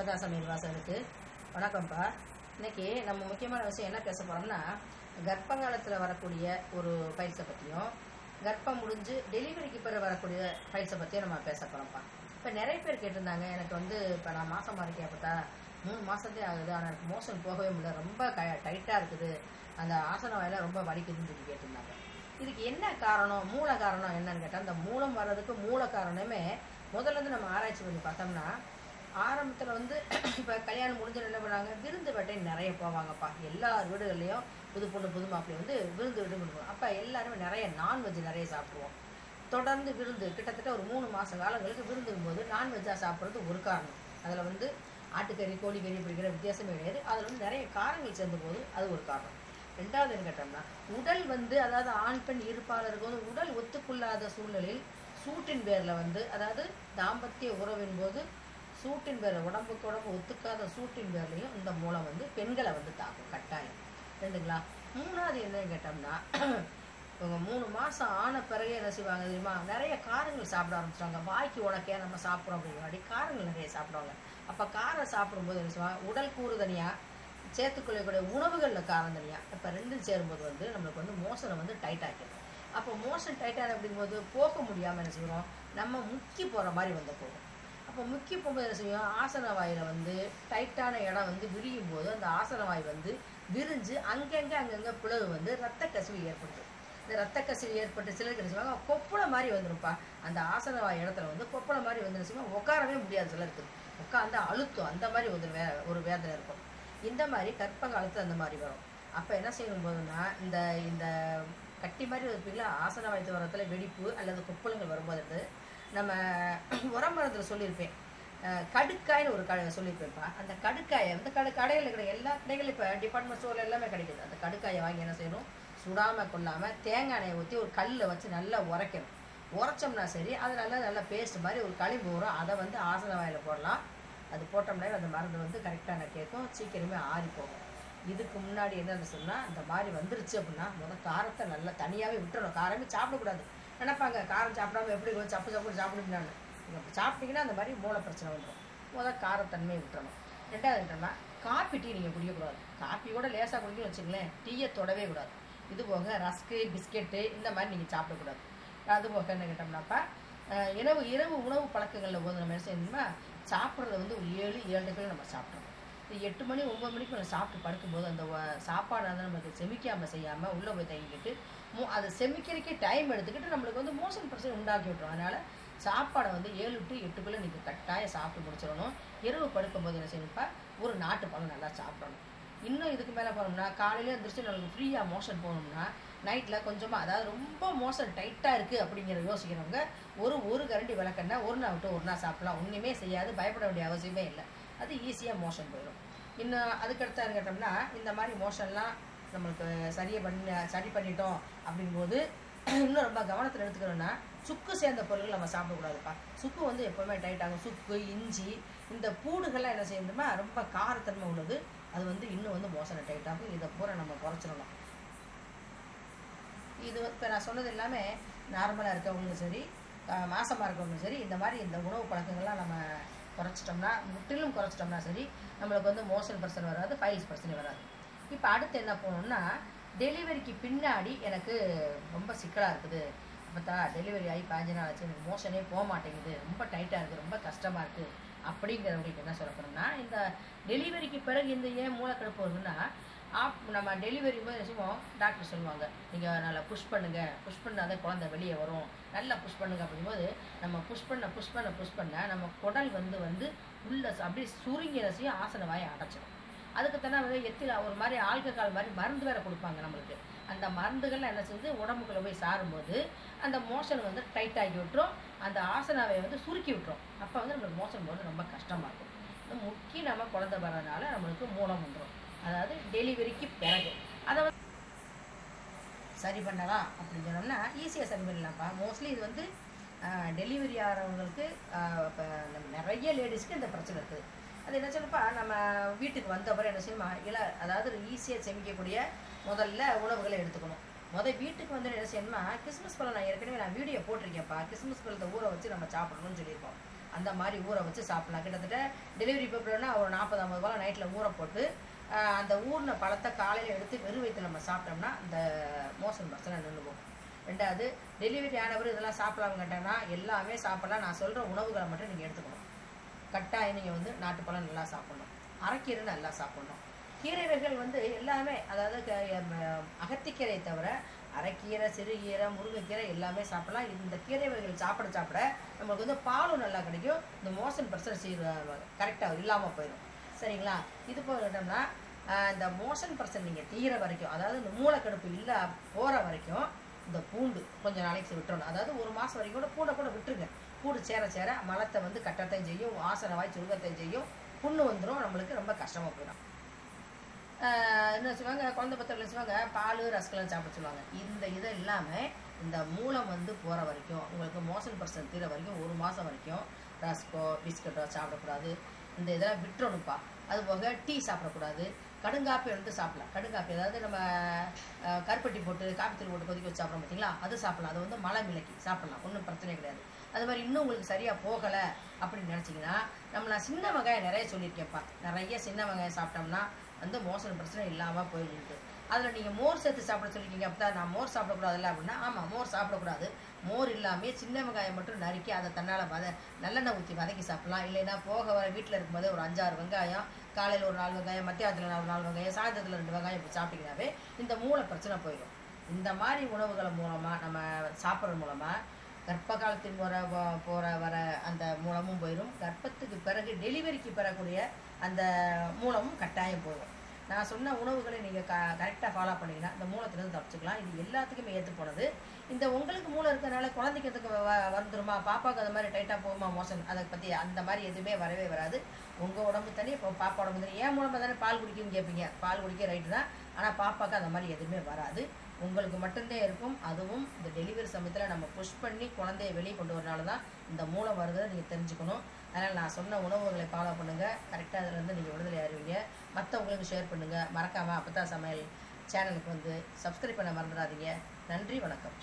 அப்பதா சமையல் வாசலுக்கு வணக்கம்ப்பா. இன்னைக்கு நம்ம முக்கியமான விஷயம் என்ன பேச போகிறோம்னா கர்ப்பகாலத்தில் வரக்கூடிய ஒரு பயிற்சை பற்றியும் கர்ப்பம் முடிஞ்சு டெலிவரிக்கு பிறகு வரக்கூடிய பயிற்சை பற்றியும் நம்ம பேச போகிறோம்ப்பா இப்போ நிறைய பேர் கேட்டிருந்தாங்க எனக்கு வந்து இப்போ நான் மாசமாக இருக்கேன் அப்பத்தா. மூணு மாதத்தே ஆகுது. ஆனால் எனக்கு மோஷன் போகவே முடியல. ரொம்ப க டைட்டாக இருக்குது. அந்த ஆசன வாயில ரொம்ப வலிக்குதுன்னு சொல்லி கேட்டிருந்தாங்க. இதுக்கு என்ன காரணம்? மூல காரணம் என்னன்னு கேட்டால் அந்த மூலம் வர்றதுக்கு மூல காரணமே முதல்ல இருந்து நம்ம ஆராய்ச்சி பண்ணி பார்த்தோம்னா ஆரம்பத்தில் வந்து இப்போ கல்யாணம் முடிஞ்சு என்ன பண்ணுவாங்க விருந்து வேட்டை நிறைய போவாங்கப்பா. எல்லார் வீடுகள்லையும் புது பொண்ணு புது மாப்பிள்ளை வந்து விருந்து விட்டு கொடுப்போம் அப்போ எல்லாருமே நிறைய நான்வெஜ் நிறைய சாப்பிடுவோம். தொடர்ந்து விருந்து கிட்டத்தட்ட ஒரு மூணு மாத காலங்களுக்கு விருந்துக்கும் போது நான்வெஜ்ஜாக சாப்பிட்றது ஒரு காரணம். அதில் வந்து ஆட்டுக்கறி கோழிக்கறி பிடிக்கிற வித்தியாசமே கிடையாது. அதில் வந்து நிறைய காரங்கள் சேர்ந்த போது அது ஒரு காரணம். ரெண்டாவது என்ன கேட்டோம்னா உடல் வந்து அதாவது ஆண் பெண் இருப்பாளருக்கு வந்து உடல் ஒத்துக்கொள்ளாத சூழ்நிலையில் சூட்டின் பேரில் வந்து அதாவது தாம்பத்திய உறவின் போது சூட்டின் பேரில் உடம்புக்கு உடம்பு ஒத்துக்காத சூட்டின் பேர்லையும் இந்த மூளை வந்து பெண்களை வந்து தாக்கும் கட்டாயம். ரெண்டுங்களா? மூணாவது என்னன்னு கேட்டோம்னா இவங்க மூணு மாதம் ஆன பிறகு என்ன செய்வாங்க தெரியுமா? நிறைய காரங்கள் சாப்பிட ஆரம்பிச்சிட்டாங்க வாய்க்கு உனக்கே நம்ம சாப்பிட்றோம் அப்படிங்கிற காரங்கள் நிறைய சாப்பிடுவாங்க. அப்போ காரம் சாப்பிடும்போது என்ன செய்வாங்க? உடல் கூறு தனியாக சேர்த்துக்கொள்ளக்கூடிய உணவுகளில் காரம் தனியாக இப்போ ரெண்டும் சேரும்போது வந்து நம்மளுக்கு வந்து மோசனை வந்து டைட் ஆக்கிடும். அப்போ மோஷன் டைட்டாக அப்படிங்கும்போது போக முடியாமல் என்ன செய்வோம்? நம்ம முக்கி போகிற மாதிரி வந்து போகும். இப்போ முக்கிய போகும்போது என்ன செய்யும் ஆசன வாயில் வந்து டைட்டான இடம் வந்து விரியும் போது அந்த ஆசன வாய் வந்து விரிஞ்சு அங்கங்கே அங்கங்கே பிளவு வந்து ரத்த கசிவு ஏற்படுது. இந்த ரத்த கசிவு ஏற்பட்டு சிலருக்கு என்ன செய்வாங்க கொப்பளை மாதிரி வந்துருப்பா அந்த ஆசன வாய் இடத்துல வந்து கொப்பளை மாதிரி வந்து என்ன செய்வாங்க உட்காரவே முடியாது சிலருக்கு. உட்காந்து அழுத்தம். அந்த மாதிரி ஒரு வே ஒரு வேதனை இருக்கும். இந்த மாதிரி கற்ப காலத்தில் அந்த மாதிரி வரும். அப்போ என்ன செய்யும் போதுன்னா இந்த இந்த கட்டி மாதிரி இருப்பீங்களா ஆசன வாய்த்து வரத்தில் வெடிப்பு அல்லது கொப்பளங்கள் வரும்போது நம்ம உரம் மரத்தில் சொல்லியிருப்பேன். அஹ் கடுக்காய்னு ஒரு கடை சொல்லியிருப்பேன்ப்பா. அந்த கடுக்காயை வந்து கடை கடையில் கிடையாது எல்லா கடைகளும் இப்போ டிபார்ட்மெண்ட் ஸ்டோரில் எல்லாமே கிடைக்குது. அந்த கடுக்காயை வாங்கி என்ன செய்யணும்? சுடாமல் கொள்ளாமல் தேங்காய் எண்ணெயை ஊற்றி ஒரு கல்லில் வச்சு நல்லா உரைக்கணும். உரைச்சோம்னா சரி அது நல்லா நல்லா பேஸ்ட் மாதிரி ஒரு களிம்பு வரும் அதை வந்து ஆசன வாயில் போடலாம். அது போட்டோம்னா அந்த மருந்து வந்து கரெக்டான கேட்கும். சீக்கிரமே ஆறி போகும். இதுக்கு முன்னாடி என்னென்னு சொன்னால் இந்த மாதிரி வந்துருச்சு அப்படின்னா முதல் காரத்தை நல்லா தனியாகவே விட்டுறணும். காரமே சாப்பிடக்கூடாது. நினைப்பாங்க காரம் சாப்பிடாம எப்படி சப்பு சப்பு சாப்பிடுங்கன்னு நீங்கள் சாப்பிட்டீங்கன்னா அந்த மாதிரி மூளை பிரச்சனை வந்துடும் முதல் காரத்தன்மையை விட்டுறணும். ரெண்டாவது என்னன்னா காப்பி டீ நீங்கள் குடிக்கக்கூடாது. காப்பி கூட லேசாக குடிக்கணும்னு வச்சுங்களேன் டீயை தொடவே கூடாது. இது போக ரஸ்க்கு பிஸ்கெட்டு இந்த மாதிரி நீங்கள் சாப்பிடக்கூடாது. அது போக என்ன கேட்டோம்னாப்பா இரவு இரவு உணவு பழக்கங்களில் போது நம்ம என்ன செய்யணும்னா சாப்பிட்றத வந்து ஒரு ஏழு ஏழு நம்ம சாப்பிட்றோம் எட்டு மணி ஒம்பது மணிக்கு நம்ம சாப்பிட்டு படுக்கும்போது அந்த வ- சாப்பாடை வந்து நமக்கு செமிக்காமல் செய்யாமல் உள்ளே போய் தங்கிக்கிட்டு மோ அதை செமிக்கிறதுக்கே டைம் எடுத்துக்கிட்டு நம்மளுக்கு வந்து மோசன் பிரச்சனை உண்டாக்கி விட்டுரும். அதனால் சாப்பாடை வந்து ஏழு டு எட்டுக்குள்ளே நீங்கள் கட்டாயம் சாப்பிட்டு முடிச்சிடணும். இரவு படுக்கும்போது என்ன செய்யணும்ப்பா? ஒரு நாட்டு பழம் நல்லா சாப்பிடணும். இன்னும் இதுக்கு மேலே போனோம்னா காலையிலே எழுந்திரிச்சு நம்மளுக்கு ஃப்ரீயாக மோஷன் போகணும்னா நைட்டில் கொஞ்சமாக அதாவது ரொம்ப மோஷன் டைட்டாக இருக்குது அப்படிங்கிற யோசிக்கிறவங்க ஒரு ஒரு கரண்டி விளக்கெண்ணா ஒரு நாள் விட்டு ஒரு நாள் சாப்பிடலாம். ஒன்றுமே செய்யாது பயப்பட வேண்டிய அவசியமே இல்லை. அது ஈஸியாக மோஷன் போயிடும் இன்னும் அதுக்கடுத்தான்னு கேட்டோம்னா இந்த மாதிரி மோஷன்லாம் நம்மளுக்கு சரியை பண்ண சரி பண்ணிட்டோம் அப்படிங்கும்போது இன்னும் ரொம்ப கவனத்தில் எடுத்துக்கணும்னா சுக்கு சேர்ந்த பொருட்கள் நம்ம சாப்பிடக்கூடாதுப்பா. சுக்கு வந்து எப்போவுமே டைட் ஆகும். சுக்கு இஞ்சி இந்த பூடுகள்லாம் என்ன செய்யணுமா ரொம்ப காரத்தன்மை உள்ளது. அது வந்து இன்னும் வந்து மோசனை டைட் ஆகும். இதை பூரா நம்ம குறைச்சிடணும். இது இப்போ நான் சொன்னது எல்லாமே நார்மலாக இருக்கவங்களும் சரி மாசமாக இருக்கவங்களும் சரி இந்த மாதிரி இந்த உணவு பழக்கங்கள்லாம் நம்ம குறைச்சிட்டோம்னா முற்றிலும் குறைச்சிட்டோம்னா சரி நம்மளுக்கு வந்து மோஷன் பிரச்சனை வராது ஃபைல்ஸ் பிரச்சனை வராது. இப்போ அடுத்து என்ன போகணும்னா டெலிவரிக்கு பின்னாடி எனக்கு ரொம்ப சிக்கலாக இருக்குது. பார்த்தா டெலிவரி ஆகி பாஞ்சு நாள் ஆச்சு எனக்கு மோஷனே போக மாட்டேங்குது ரொம்ப டைட்டாக இருக்குது ரொம்ப கஷ்டமாக இருக்குது அப்படிங்கிறவங்களுக்கு என்ன சொல்ல இந்த டெலிவரிக்கு பிறகு இந்த ஏன் மூலக்கடுப்பு வருதுன்னா ஆப் நம்ம டெலிவரி போது என்ன செய்வோம்? டாக்டர் சொல்லுவாங்க. நீங்கள் நல்லா புஷ் பண்ணுங்கள் புஷ் பண்ணால் தான் குழந்தை வெளியே வரும். நல்லா புஷ் பண்ணுங்க அப்படிங்கும்போது நம்ம புஷ் பண்ண புஷ் பண்ண புஷ் பண்ண நம்ம குடல் வந்து வந்து உள்ள அப்படியே சுருங்கி ரசியும் செய்யும் ஆசன வாயை அடைச்சிடும் அதுக்கு தானே வந்து எத்தில ஒரு மாதிரி ஆல்கஹால் மாதிரி மருந்து வேற கொடுப்பாங்க நம்மளுக்கு. அந்த மருந்துகள்லாம் என்ன செஞ்சு உடம்புக்குள்ள போய் சாரும்போது அந்த மோஷன் வந்து டைட் ஆகி விட்டுரும். அந்த ஆசனாவை வந்து சுருக்கி விட்டுரும். அப்போ வந்து நம்மளுக்கு மோஷன் போது ரொம்ப கஷ்டமாக இருக்கும். முக்கிய நம்ம குழந்தை வர்றதுனால நம்மளுக்கு மூலம் வந்துடும் அதாவது டெலிவரிக்கு பிறகு. அதை வந்து சரி பண்ணலாம் அப்படின்னு சொன்னோம்னா ஈஸியாக சரி பண்ணிடலாம்ப்பா மோஸ்ட்லி இது வந்து டெலிவரி ஆகிறவங்களுக்கு இப்போ நிறைய லேடிஸ்க்கு இந்த பிரச்சனை இருக்குது. அது என்ன சொல்லப்பா நம்ம வீட்டுக்கு வந்த அப்புறம் என்ன செய்யணுமா இல்லை அதாவது ஈஸியாக செமிக்கக்கூடிய முதல்ல உணவுகளை எடுத்துக்கணும். முதல் வீட்டுக்கு வந்து என்ன செய்யணுமா கிறிஸ்மஸ் பழம் நான் ஏற்கனவே நான் வீடியோ போட்டிருக்கேன்ப்பா. கிறிஸ்மஸ் பழத்தை ஊற வச்சு நம்ம சாப்பிடணும்னு சொல்லியிருக்கோம். அந்த மாதிரி ஊற வச்சு சாப்பிடலாம். கிட்டத்தட்ட டெலிவரி பேப்பர்னா ஒரு நாற்பது ஐம்பது ரூபா நைட்டில் ஊற போட்டு அந்த ஊறின பழத்தை காலையில் எடுத்து வெறும் வயிற்று நம்ம சாப்பிட்டோம்னா இந்த மோசன் பிரச்சனை நின்று போகும். ரெண்டாவது டெலிவரி ஆனவர் இதெல்லாம் சாப்பிடலாம் கேட்டாங்கன்னா எல்லாமே சாப்பிடலாம். நான் சொல்கிற உணவுகளை மட்டும் நீங்கள் எடுத்துக்கணும். கட்டாயம் நீங்கள் வந்து நாட்டுப்பழம் நல்லா சாப்பிடணும். அரைக்கீரை நல்லா சாப்பிடணும். வகைகள் வந்து எல்லாமே அதாவது க- அகத்திக்கீரையை தவிர அரைக்கீரை சிறுகீரை முருங்கைக்கீரை எல்லாமே சாப்பிடலாம். இந்த கீரை வகைகள் சாப்பிட சாப்பிட நமக்கு வந்து பாலும் நல்லா கிடைக்கும். இந்த மோசன் பிரச்சனை சீர் கரெக்டாக இல்லாமல் போயிடும். சரிங்களா? இது போயிட்டோம்னா இந்த மோஷன் பிரச்சனை நீங்கள் தீர வரைக்கும் அதாவது இந்த மூளைக்கடுப்பு இல்லை போகிற வரைக்கும் இந்த பூண்டு கொஞ்ச நாளைக்கு விட்டுறணும். அதாவது ஒரு மாதம் வரைக்கும் கூட பூண்டை கூட விட்டுருங்க. பூண்டு சேர சேர மலத்தை வந்து கட்டத்தையும் செய்யும் வாசனை வாய் செய்யும் புண்ணு வந்துடும் நம்மளுக்கு ரொம்ப கஷ்டமாக போயிடும். ஆஹ் என்ன சொல்லுவாங்க குழந்தை பத்திரில் சொல்லுவாங்க பால் ரஸ்கெல்லாம் சாப்பிட சொல்லுவாங்க. இந்த இதை இல்லாமல் இந்த மூலம் வந்து போகிற வரைக்கும் உங்களுக்கு மோசன் பர்சன் தீர வரைக்கும் ஒரு மாதம் வரைக்கும் ரஸ்கோ பிஸ்கட்டோ சாப்பிடக்கூடாது. இந்த இதெல்லாம் விட்டுறணும்ப்பா. அது போக டீ சாப்பிடக்கூடாது. கடுங்காப்பி வந்துட்டு சாப்பிடலாம். கடுங்காப்பி அதாவது நம்ம கருப்பட்டி போட்டு காப்பி தூள் போட்டு கொதிக்க வச்சு சாப்பிட்றோம் பார்த்தீங்களா அது சாப்பிடலாம். அது வந்து மலை விலக்கி சாப்பிடலாம். ஒன்றும் பிரச்சனை கிடையாது. அது மாதிரி இன்னும் உங்களுக்கு சரியாக போகலை அப்படின்னு நினச்சிங்கன்னா நம்ம நான் சின்ன வெங்காயம் நிறைய சொல்லியிருக்கேன்ப்பா. நிறைய சின்ன வெங்காயம் சாப்பிட்டோம்னா வந்து மோசம் பிரச்சனை இல்லாமல் போயிருக்கு அதில் நீங்கள் மோர் சேர்த்து சாப்பிட சொல்லிருக்கீங்க. அப்போ நான் மோர் சாப்பிடக்கூடாதுல்ல அப்படின்னா ஆமாம் மோர் சாப்பிடக்கூடாது. மோர் இல்லாமல் சின்ன வெங்காயம் மட்டும் நறுக்கி அதை தன்னால் வத நல்லெண்ணெய் ஊற்றி வதக்கி சாப்பிட்லாம். இல்லைன்னா போக வர வீட்டில் இருக்கும்போது ஒரு அஞ்சாறு வெங்காயம் காலையில் ஒரு நாலு வெங்காயம் மத்தியானத்தில் நாலு நாலு வெங்காயம் சாயந்தரத்தில் ரெண்டு வெங்காயம் இப்படி சாப்பிட்டீங்கன்னாவே இந்த மூளை பிரச்சனை போயிடும். இந்த மாதிரி உணவுகளை மூலமாக நம்ம சாப்பிட்றது மூலமாக கர்ப்ப காலத்தின் போகிற போகிற வர அந்த மூலமும் போயிடும் கர்ப்பத்துக்கு பிறகு டெலிவரிக்கு பெறக்கூடிய அந்த மூலமும் கட்டாயம் போயிடும். நான் சொன்ன உணவுகளை நீங்கள் க கரெக்டாக ஃபாலோ பண்ணிங்கன்னா இந்த மூலத்திலேருந்து தப்பிச்சுக்கலாம். இது எல்லாத்துக்குமே ஏற்று போனது. இந்த உங்களுக்கு மூளை இருக்கிறனால குழந்தைக்கு எதுக்கு வ வந்துருமா பாப்பாவுக்கு அந்த மாதிரி டைட்டாக போகுமா? மோஷன் அதை பற்றி அந்த மாதிரி எதுவுமே வரவே வராது. உங்கள் உடம்பு தனி இப்போ பாப்பா உடம்பு தனி. ஏன் மூலமாக தானே பால் குடிக்குன்னு கேட்பீங்க பால் குடிக்க ரைட்டு தான். ஆனால் பாப்பாவுக்கு அந்த மாதிரி எதுவுமே வராது. உங்களுக்கு மட்டும்தான் இருக்கும். அதுவும் இந்த டெலிவரி சமயத்தில் நம்ம புஷ் பண்ணி குழந்தைய வெளியே கொண்டு வரனால தான் இந்த மூலம் வருதுன்னு நீங்கள் தெரிஞ்சுக்கணும். அதனால் நான் சொன்ன உணவுகளை ஃபாலோ பண்ணுங்கள் கரெக்டாக அதில் வந்து நீங்கள் விடுதலை ஆறுவீங்க மற்றவங்களுக்கு ஷேர் பண்ணுங்கள் மறக்காமல் அப்பத்தா சமையல் சேனலுக்கு வந்து சப்ஸ்கிரைப் பண்ண மறந்துடாதீங்க. நன்றி வணக்கம்.